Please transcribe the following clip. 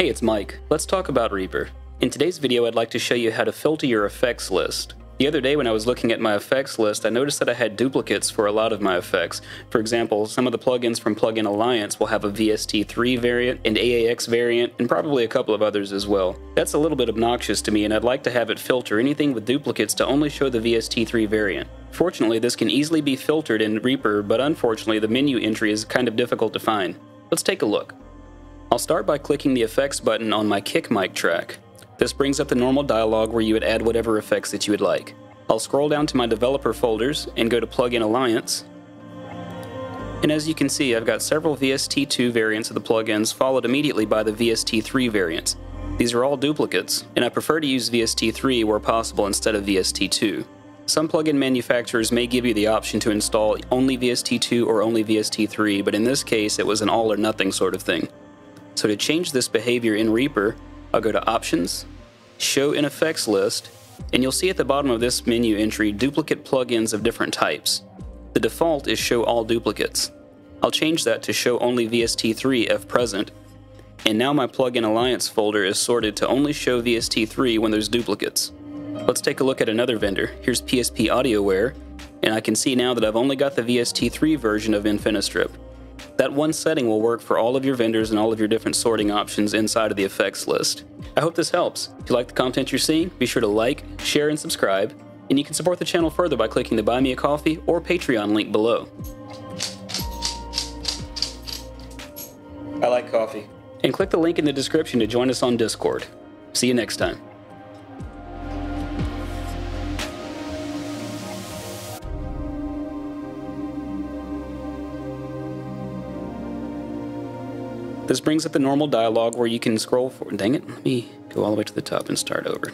Hey, it's Mike. Let's talk about Reaper. In today's video, I'd like to show you how to filter your effects list. The other day when I was looking at my effects list, I noticed that I had duplicates for a lot of my effects. For example, some of the plugins from Plugin Alliance will have a VST3 variant, an AAX variant, and probably a couple of others as well. That's a little bit obnoxious to me and I'd like to have it filter anything with duplicates to only show the VST3 variant. Fortunately, this can easily be filtered in Reaper, but unfortunately the menu entry is kind of difficult to find. Let's take a look. I'll start by clicking the effects button on my kick mic track. This brings up the normal dialog where you would add whatever effects that you would like. I'll scroll down to my developer folders and go to Plugin Alliance. And as you can see, I've got several VST2 variants of the plugins followed immediately by the VST3 variants. These are all duplicates, and I prefer to use VST3 where possible instead of VST2. Some plugin manufacturers may give you the option to install only VST2 or only VST3, but in this case it was an all or nothing sort of thing. So to change this behavior in Reaper, I'll go to Options, Show in Effects List, and you'll see at the bottom of this menu entry duplicate plugins of different types. The default is Show All Duplicates. I'll change that to Show Only VST3 if present, and now my Plugin Alliance folder is sorted to only show VST3 when there's duplicates. Let's take a look at another vendor. Here's PSP AudioWare, and I can see now that I've only got the VST3 version of Infinistrip. That one setting will work for all of your vendors and all of your different sorting options inside of the effects list. I hope this helps. If you like the content you're seeing, be sure to like, share, and subscribe, and you can support the channel further by clicking the Buy Me a Coffee or Patreon link below. I like coffee. And click the link in the description to join us on Discord. See you next time. This brings up the normal dialog where you can scroll for. Dang it, let me go all the way to the top and start over.